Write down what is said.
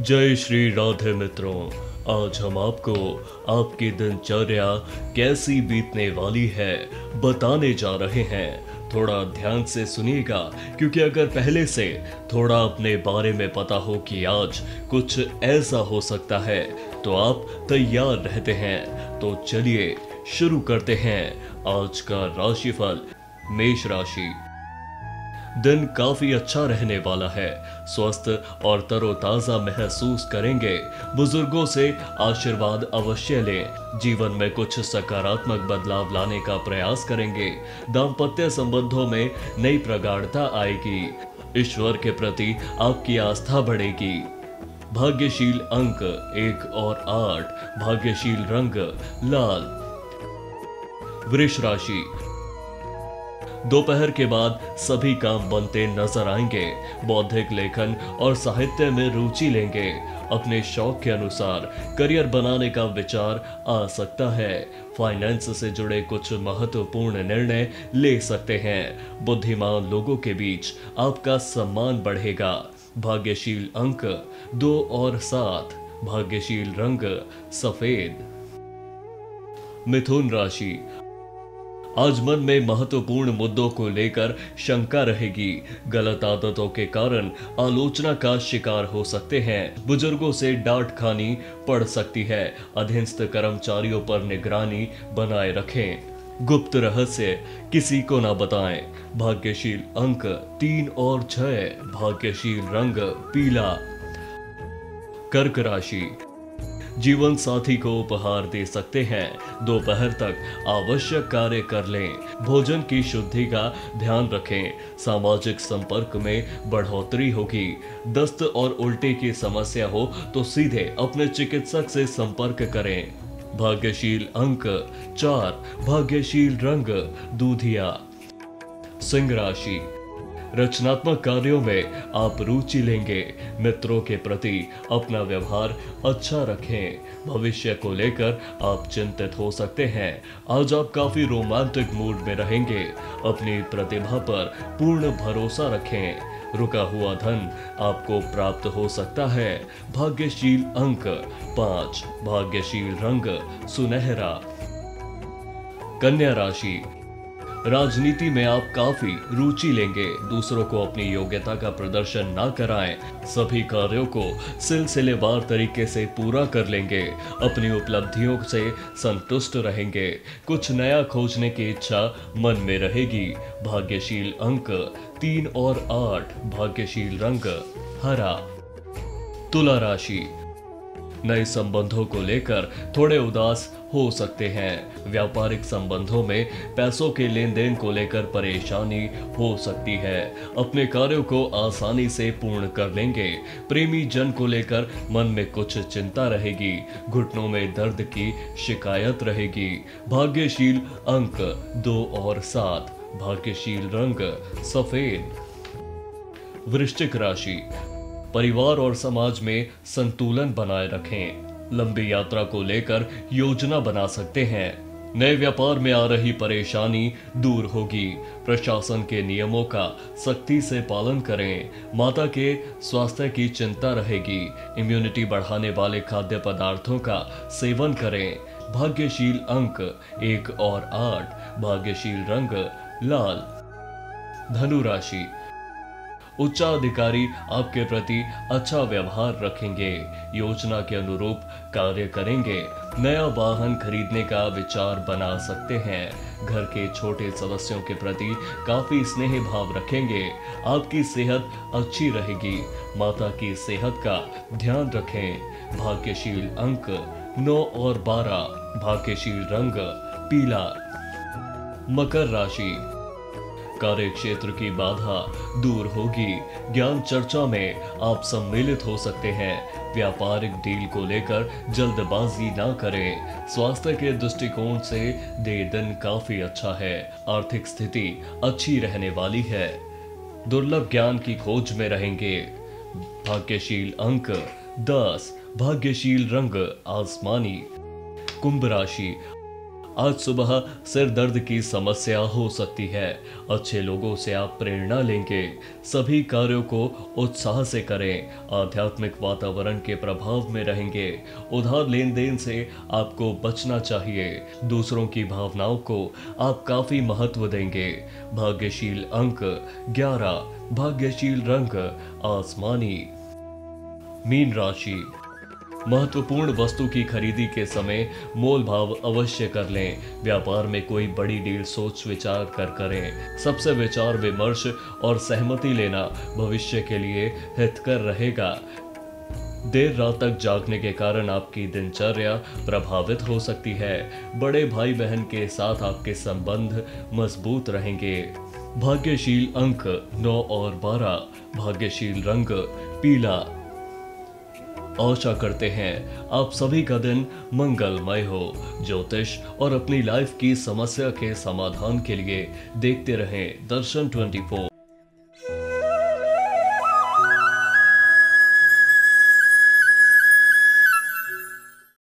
जय श्री राधे मित्रों, आज हम आपको आपकी दिनचर्या कैसी बीतने वाली है बताने जा रहे हैं। थोड़ा ध्यान से सुनिएगा, क्योंकि अगर पहले से थोड़ा अपने बारे में पता हो कि आज कुछ ऐसा हो सकता है तो आप तैयार रहते हैं। तो चलिए शुरू करते हैं। आज का राशिफल मेष राशि। दिन काफ़ी अच्छा रहने वाला है। स्वस्थ और तरोताजा महसूस करेंगे। बुज़ुर्गों से आशीर्वाद अवश्य लें। जीवन में कुछ सकारात्मक बदलाव लाने का प्रयास करेंगे। दाम्पत्य संबंधों में नई प्रगाढ़ता आएगी। ईश्वर के प्रति आपकी आस्था बढ़ेगी। भाग्यशील अंक एक और आठ। भाग्यशील रंग लाल। वृष राशि। दोपहर के बाद सभी काम बनते नज़र आएँगे। बौद्धिक लेखन और साहित्य में रुचि लेंगे। अपने शौक के अनुसार करियर बनाने का विचार आ सकता है। फाइनेंस से जुड़े कुछ महत्वपूर्ण निर्णय ले सकते हैं। बुद्धिमान लोगों के बीच आपका सम्मान बढ़ेगा। भाग्यशील अंक दो और सात। भाग्यशील रंग सफ़ेद। मिथुन राशि। आज मन में महत्वपूर्ण मुद्दों को लेकर शंका रहेगी। गलत आदतों के कारण आलोचना का शिकार हो सकते हैं। बुज़ुर्गों से डांट खानी पड़ सकती है। अधीनस्थ कर्मचारियों पर निगरानी बनाए रखें। गुप्त रहस्य, किसी को ना बताएँ। भाग्यशील अंक, तीन और छह। भाग्यशील रंग, पीला। कर्क राशि जीवन साथी को उपहार दे सकते हैं। दोपहर तक आवश्यक कार्य कर लें। भोजन की शुद्धि का ध्यान रखें। सामाजिक संपर्क में बढ़ोतरी होगी। दस्त और उल्टी की समस्या हो तो सीधे अपने चिकित्सक से संपर्क करें। भाग्यशील अंक, चार। भाग्यशील रंग, दूधिया। सिंह राशि रचनात्मक कार्यों में आप रुचि लेंगे। मित्रों के प्रति अपना व्यवहार अच्छा रखें। भविष्य को लेकर आप चिंतित हो सकते हैं। आज आप काफ़ी रोमांटिक मूड में रहेंगे। अपनी प्रतिभा पर पूर्ण भरोसा रखें। रुका हुआ धन आपको प्राप्त हो सकता है। भाग्यशील अंक, पाँच। भाग्यशील रंग, सुनहरा। कन्या राशि राजनीति में आप काफ़ी रुचि लेंगे। दूसरों को अपनी योग्यता का प्रदर्शन न कराएँ। सभी कार्यों को सिलसिलेवार तरीके से पूरा कर लेंगे। अपनी उपलब्धियों से संतुष्ट रहेंगे। कुछ नया खोजने की इच्छा मन में रहेगी। भाग्यशील अंक तीन और आठ। भाग्यशील रंग हरा। तुला राशि। नए संबंधों को लेकर थोड़े उदास हो सकते हैं। व्यापारिक संबंधों में पैसों के लेन देन को लेकर परेशानी हो सकती है। अपने कार्यों को आसानी से पूर्ण कर लेंगे। प्रेमी जन को लेकर मन में कुछ चिंता रहेगी। घुटनों में दर्द की शिकायत रहेगी। भाग्यशील अंक दो और सात। भाग्यशील रंग सफ़ेद। वृश्चिक राशि। परिवार और समाज में संतुलन बनाए रखें। लंबी यात्रा को लेकर योजना बना सकते हैं। नए व्यापार में आ रही परेशानी दूर होगी। प्रशासन के नियमों का सख्ती से पालन करें। माता के स्वास्थ्य की चिंता रहेगी। इम्यूनिटी बढ़ाने वाले खाद्य पदार्थों का सेवन करें। भाग्यशील अंक एक और आठ। भाग्यशील रंग लाल। धनु राशि उच्चाधिकारी आपके प्रति अच्छा व्यवहार रखेंगे। योजना के अनुरूप कार्य करेंगे। नया वाहन खरीदने का विचार बना सकते हैं। घर के छोटे सदस्यों के प्रति काफ़ी स्नेह भाव रखेंगे। आपकी सेहत अच्छी रहेगी। माता की सेहत का ध्यान रखें। भाग्यशील अंक नौ और बारह। भाग्यशील रंग पीला। मकर राशि। कार्य क्षेत्र की बाधा दूर होगी। ज्ञान चर्चा में आप सम्मिलित हो सकते हैं। व्यापारिक डील को लेकर जल्दबाजी ना करें। स्वास्थ्य के दृष्टिकोण से दे दिन काफ़ी अच्छा है। आर्थिक स्थिति अच्छी रहने वाली है। दुर्लभ ज्ञान की खोज में रहेंगे। भाग्यशील अंक, दस। भाग्यशील रंग, आसमानी। कुंभ राशि आज सुबह सिर दर्द की समस्या हो सकती है। अच्छे लोगों से आप प्रेरणा लेंगे। सभी कार्यों को उत्साह से करें। आध्यात्मिक वातावरण के प्रभाव में रहेंगे। उधार लेन देन से आपको बचना चाहिए। दूसरों की भावनाओं को आप काफ़ी महत्व देंगे। भाग्यशील अंक 11 भाग्यशील रंग, आसमानी, मीन राशि। महत्वपूर्ण वस्तु की खरीदी के समय मोल भाव अवश्य कर लें। व्यापार में कोई बड़ी डील सोच विचार कर करें। सबसे विचार विमर्श और सहमति लेना भविष्य के लिए हितकर रहेगा। देर रात तक जागने के कारण आपकी दिनचर्या प्रभावित हो सकती है। बड़े भाई बहन के साथ आपके संबंध मज़बूत रहेंगे। भाग्यशील अंक 9 और 12 भाग्यशील रंग पीला। आशा करते हैं आप सभी का दिन मंगलमय हो। ज्योतिष और अपनी लाइफ की समस्या के समाधान के लिए देखते रहें दर्शन 24